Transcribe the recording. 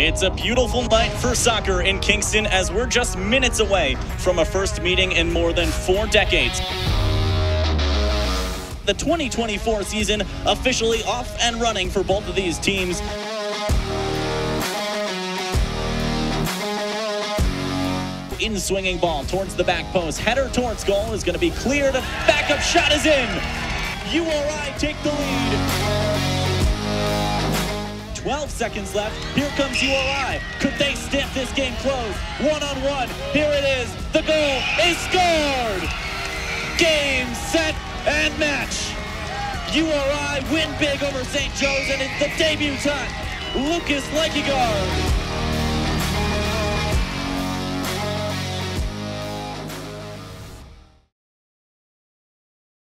It's a beautiful night for soccer in Kingston as we're just minutes away from a first meeting in more than four decades. The 2024 season officially off and running for both of these teams. In swinging ball towards the back post. Header towards goal is going to be cleared. A backup shot is in. URI take the 12 seconds left. Here comes URI. Could they stamp this game close? One on one. Here it is. The goal is scored. Game, set, and match. URI win big over St. John's, and it's the debutant, Lucas Lekegaard.